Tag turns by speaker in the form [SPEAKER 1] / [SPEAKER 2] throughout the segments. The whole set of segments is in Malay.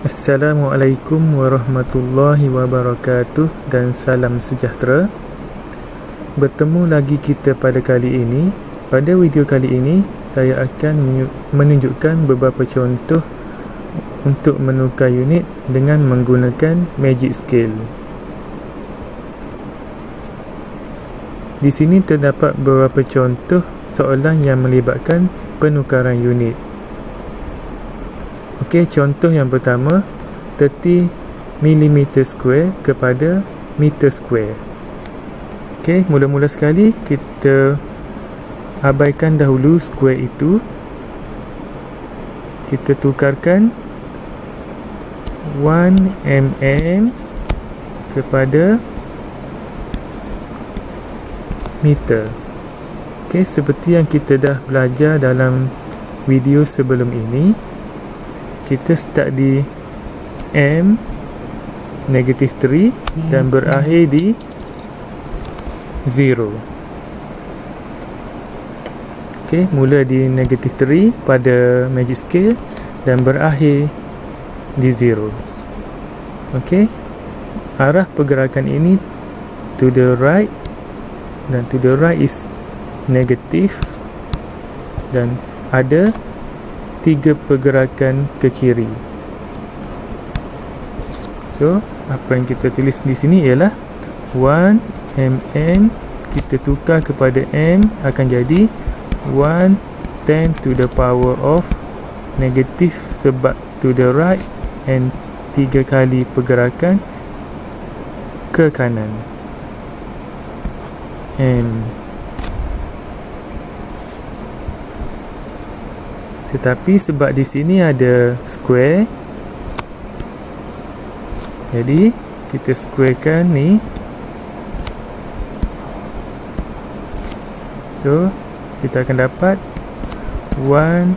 [SPEAKER 1] Assalamualaikum warahmatullahi wabarakatuh dan salam sejahtera. Bertemu lagi kita pada kali ini. Pada video kali ini, saya akan menunjukkan beberapa contoh untuk menukar unit dengan menggunakan magic scale. Di sini terdapat beberapa contoh soalan yang melibatkan penukaran unit. Okey, contoh yang pertama 30 mm square kepada meter square. Okey, mula-mula sekali kita abaikan dahulu square itu. Kita tukarkan 1 mm kepada meter. Okey, seperti yang kita dah belajar dalam video sebelum ini kita start di M negatif 3 dan berakhir di 0 ok mula di negatif 3 pada magic scale dan berakhir di 0 ok arah pergerakan ini to the right dan to the right is negatif dan ada tiga pergerakan ke kiri. So, apa yang kita tulis di sini ialah 1 mm kita tukar kepada m akan jadi 1 10 to the power of negatif sebab to the right and tiga kali pergerakan ke kanan. M Tetapi sebab di sini ada square Jadi kita squarekan ni. So kita akan dapat 1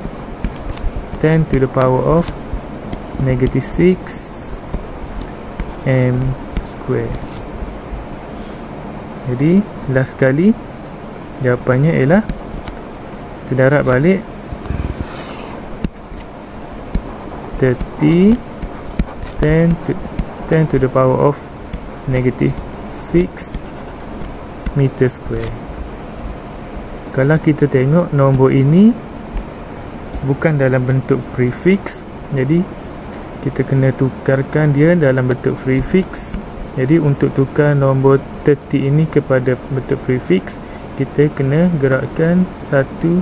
[SPEAKER 1] 10 to the power of negative 6 m square. Jadi last kali Jawapannya ialah Kita darat balik 30 10 to 10 to the power of negative 6 meter square. Kalau kita tengok nombor ini bukan dalam bentuk prefix jadi kita kena tukarkan dia dalam bentuk prefix. Jadi untuk tukar nombor 30 ini kepada bentuk prefix kita kena gerakkan satu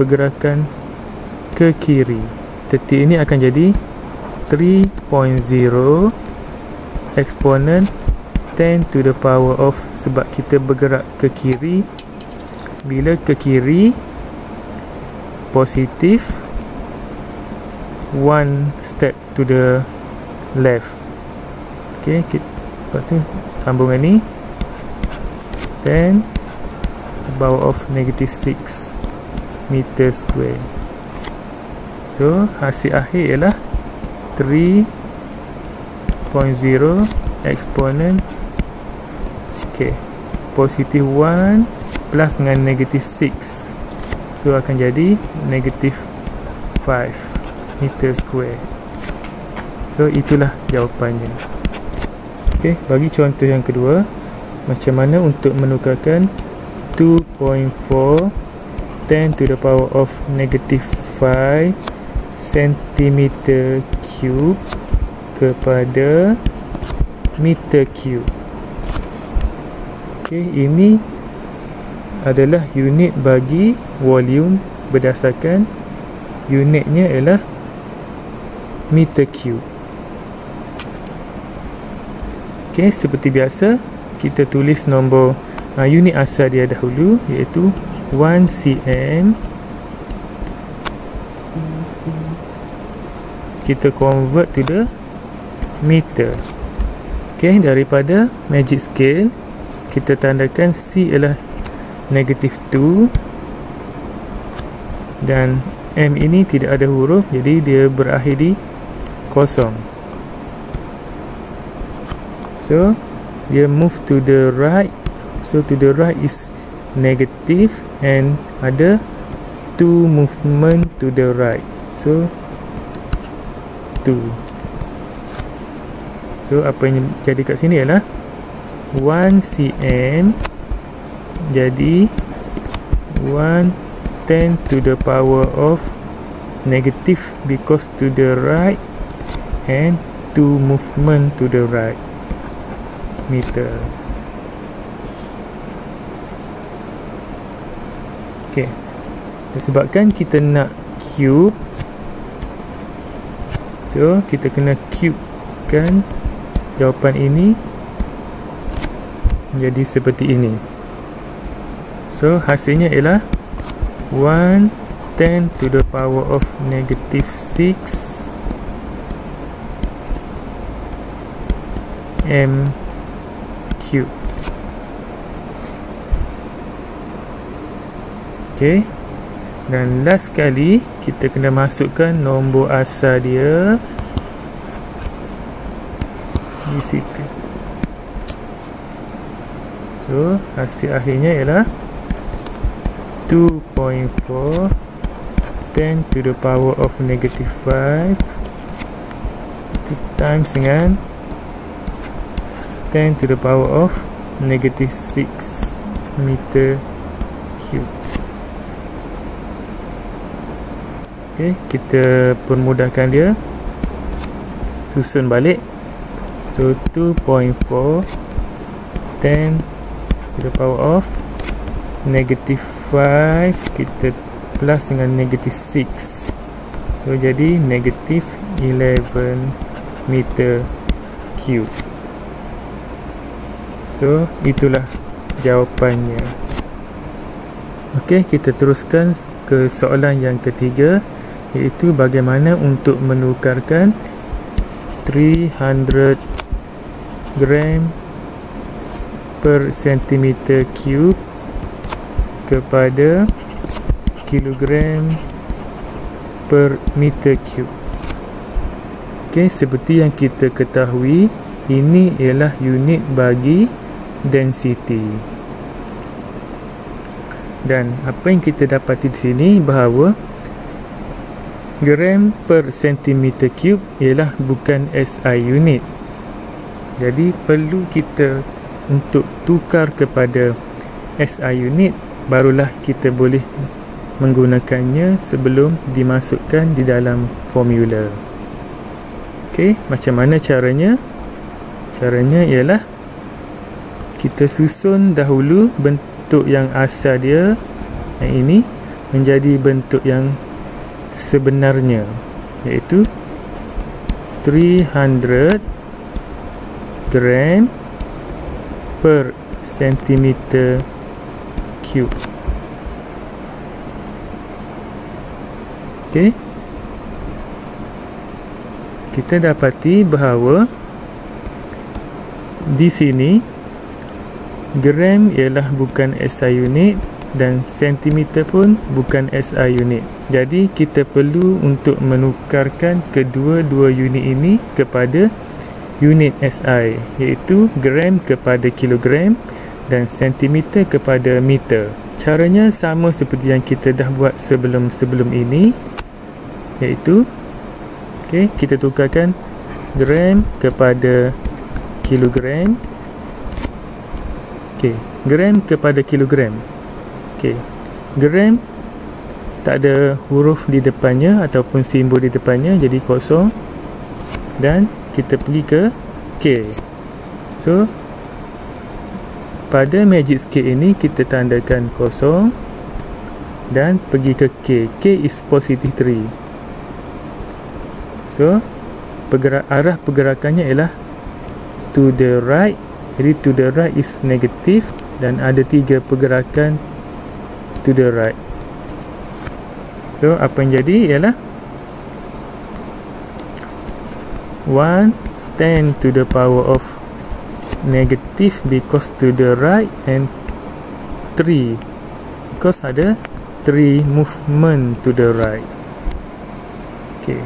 [SPEAKER 1] pergerakan ke kiri detik ini akan jadi 3.0 eksponen 10 to the power of sebab kita bergerak ke kiri. Bila ke kiri positif one step to the left. Ok lepas tu sambungan ni. 10 the power of negative 6 meter square So hasil akhir ialah 3.0 exponent. Okay Positif 1 Plus dengan negatif 6 So akan jadi Negatif 5 Meter square. So itulah jawapannya. Okay Bagi contoh yang kedua Macam mana untuk menukarkan 2.4 10 to the power of negative 5 sentimeter cube kepada meter cube. Okey, ini adalah unit bagi volume berdasarkan unitnya ialah meter cube. Okey, seperti biasa kita tulis nombor uh, unit asal dia dahulu iaitu 1 cm kita convert to the meter. Ok daripada magic scale kita tandakan C ialah negatif 2 dan M ini tidak ada huruf jadi dia berakhir di kosong. So dia move to the right. So to the right is negative and ada two movement to the right. So so apa yang jadi kat sini ialah 1 cm jadi 1 10 to the power of negative because to the right and two movement to the right meter. Ok disebabkan kita nak cube so kita kena cube kan jawapan ini menjadi seperti ini. So hasilnya ialah 1 10 to the power of negative 6 m cube. Ok dan last kali kita kena masukkan nombor asal dia di situ. So hasil akhirnya ialah 2.4 10 to the power of negative 5 times dengan 10 to the power of negative 6 meter cube ok kita permudahkan dia. Susun balik. So 2.4 10 to the power of negative 5 kita plus dengan negative 6 so jadi negative 11 meter cube. So itulah jawapannya. Ok kita teruskan ke soalan yang ketiga iaitu bagaimana untuk menukarkan 300 gram per centimeter cube kepada kilogram per meter cube. Ok seperti yang kita ketahui ini ialah unit bagi density dan apa yang kita dapati di sini bahawa gram per centimeter cube ialah bukan SI unit. Jadi perlu kita untuk tukar kepada SI unit barulah kita boleh menggunakannya sebelum dimasukkan di dalam formula. Ok macam mana caranya? Caranya ialah kita susun dahulu bentuk yang asal dia yang ini menjadi bentuk yang sebenarnya iaitu 300 gram per centimeter cube. Ok kita dapati bahawa di sini gram ialah bukan SI unit dan sentimeter pun bukan SI unit jadi kita perlu untuk menukarkan kedua-dua unit ini kepada unit SI iaitu gram kepada kilogram dan sentimeter kepada meter. Caranya sama seperti yang kita dah buat sebelum-sebelum ini iaitu okey kita tukarkan gram kepada kilogram. Okey, gram kepada kilogram. Okey. Gram tak ada huruf di depannya ataupun simbol di depannya jadi kosong dan kita pergi ke K. So pada magic scale ini kita tandakan kosong dan pergi ke K. K is positive 3. So, pergerak, arah pergerakannya ialah to the right. Jadi to the right is negative dan ada tiga pergerakan to the right. So, apa yang jadi ialah 1 10 to the power of negative because to the right and 3 because ada 3 movement to the right. Ok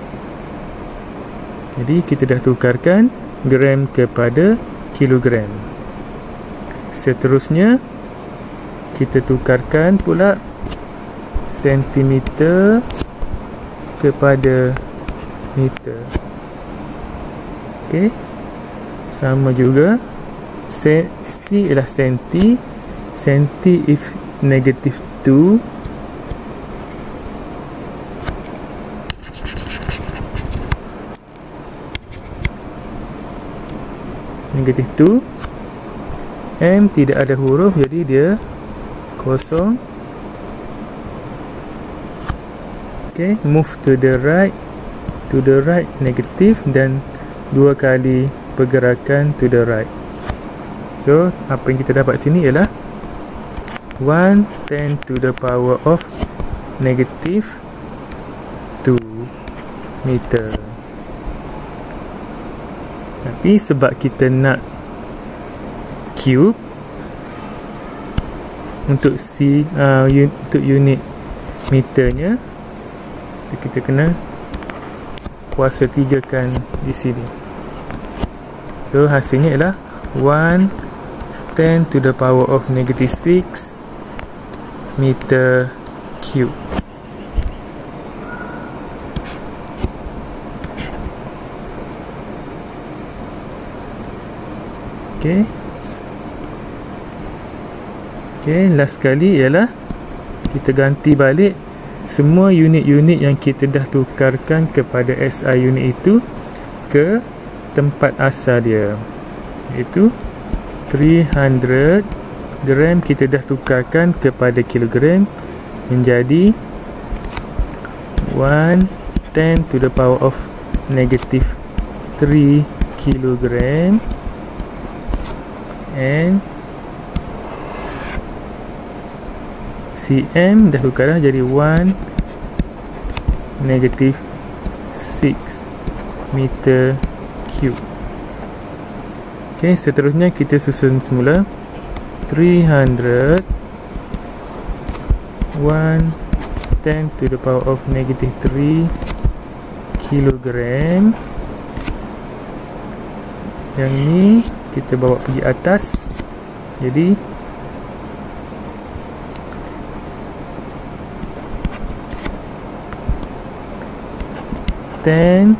[SPEAKER 1] jadi kita dah tukarkan gram kepada kilogram. Seterusnya kita tukarkan pula sentimeter kepada meter. Ok sama juga C ialah senti senti if negative 2 negative 2 M tidak ada huruf jadi dia kosong. Ok move to the right to the right negative dan dua kali pergerakan to the right. So apa yang kita dapat sini ialah 1 10 to the power of negative 2 meter. Tapi sebab kita nak cube untuk C uh, un, untuk unit meternya. Kita kena kuasa tiga kan di sini. So hasilnya ialah 1 10 to the power of negative 6 meter cube. Okey. Okey, last sekali ialah kita ganti balik semua unit-unit yang kita dah tukarkan kepada SI unit itu ke tempat asal dia. Iaitu 300 gram kita dah tukarkan kepada kilogram menjadi 1 10 to the power of negative 3 kilogram and cm dah tukar dah jadi 1 negative 6 meter cube. Ok seterusnya kita susun semula. 300 1 10 to the power of negative 3 kilogram. Yang ni kita bawa pergi atas. Jadi ten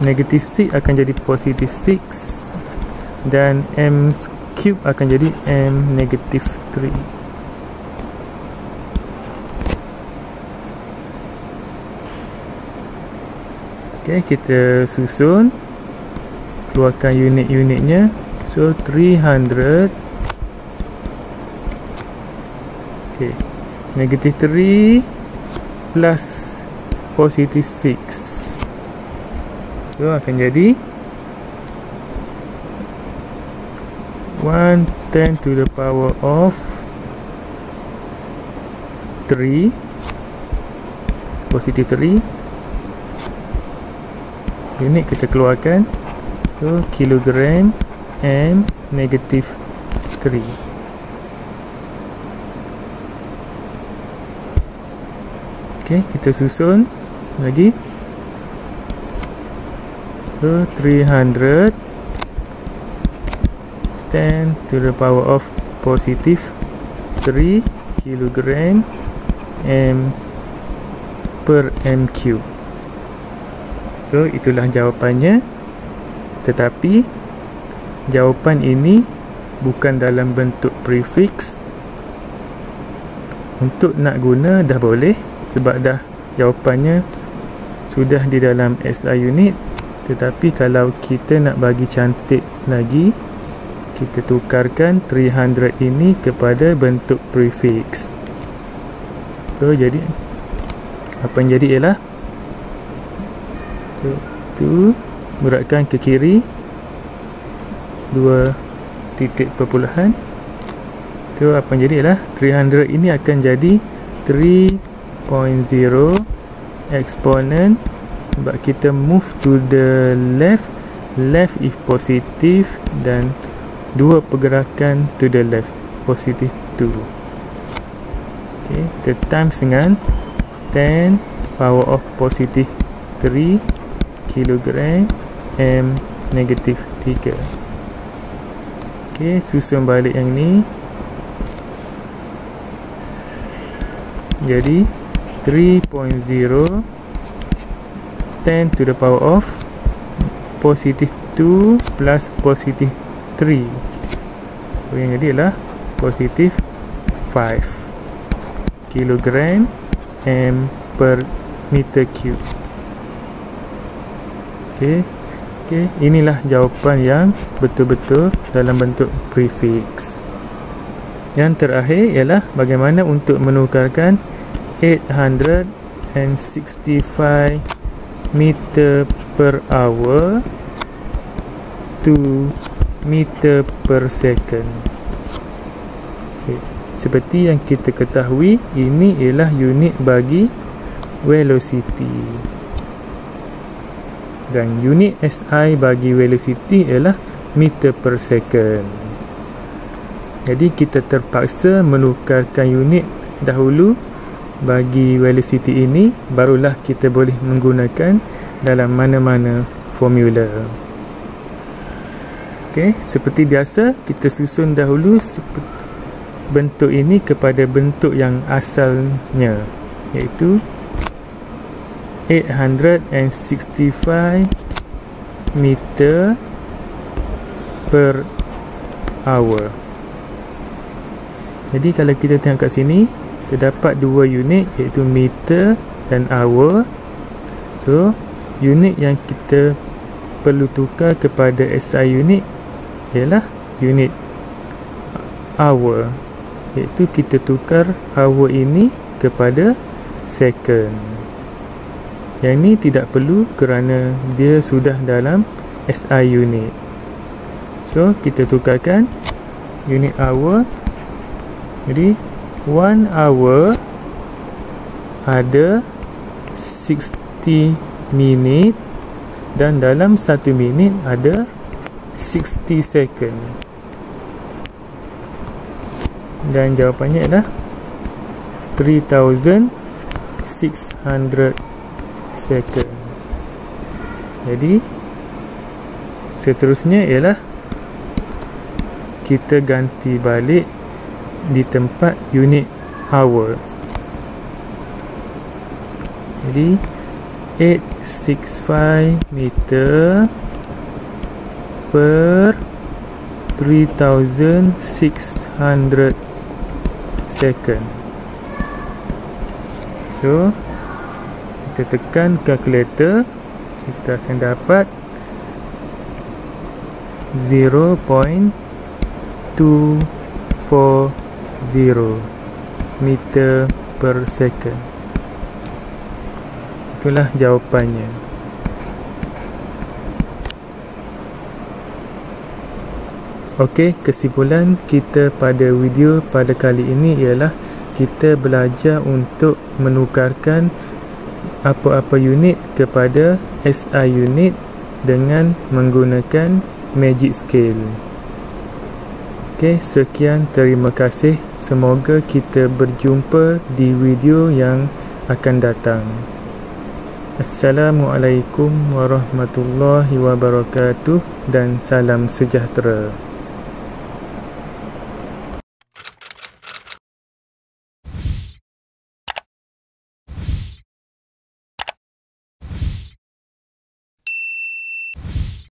[SPEAKER 1] negative 6 akan jadi positive 6 dan m cube akan jadi m negative 3 ok kita susun. Keluarkan unit-unitnya. So 300 ok negative 3 plus positive 6 so akan jadi 1 10 to the power of 3 positive 3 unit kita keluarkan So kilogram M negative 3 Okay kita susun lagi. So 300 10 to the power of positive 3 kilogram M per M cube So itulah jawapannya. Tetapi jawapan ini bukan dalam bentuk prefix. Untuk nak guna dah boleh. Sebab dah jawapannya sudah di dalam SI unit tetapi kalau kita nak bagi cantik lagi kita tukarkan 300 ini kepada bentuk prefix. So jadi apa yang jadi ialah tu beratkan ke kiri dua titik perpuluhan. Tu apa yang jadi adalah 300 ini akan jadi 3.0 exponent. Sebab kita move to the left left if positive dan dua pergerakan to the left positive 2 ok kita times dengan 10 power of positive 3 kilogram M negatif 3 ok susun balik yang ni. Jadi 3.0 10 to the power of positif 2 plus positif 3 so yang jadi adalah positif 5 kilogram m per meter cube. Ok ok inilah jawapan yang betul-betul dalam bentuk prefix. Yang terakhir ialah bagaimana untuk menukarkan 865 meter per hour to meter per second okay. seperti yang kita ketahui ini ialah unit bagi velocity dan unit SI bagi velocity ialah meter per second jadi kita terpaksa menukarkan unit dahulu bagi velocity ini barulah kita boleh menggunakan dalam mana-mana formula. Ok seperti biasa kita susun dahulu bentuk ini kepada bentuk yang asalnya iaitu 865 meter per hour. Jadi kalau kita tengok kat sini terdapat dua unit iaitu meter dan hour. So unit yang kita perlu tukar kepada SI unit ialah unit hour. Iaitu kita tukar hour ini kepada second. Yang ini tidak perlu kerana dia sudah dalam SI unit. So kita tukarkan unit hour. Jadi 1 hour ada 60 minit dan dalam 1 minit ada 60 second. Dan jawapannya adalah 3600 second. Jadi seterusnya ialah kita ganti balik di tempat unit hours. Jadi 865 meter per 3600 second. So kita tekan calculator kita akan dapat 0.24 0 meter per second. Itulah jawapannya. Ok kesimpulan kita pada video pada kali ini ialah kita belajar untuk menukarkan apa-apa unit kepada SI unit dengan menggunakan magic scale Okey, sekian terima kasih. Semoga kita berjumpa di video yang akan datang. Assalamualaikum warahmatullahi wabarakatuh dan salam sejahtera.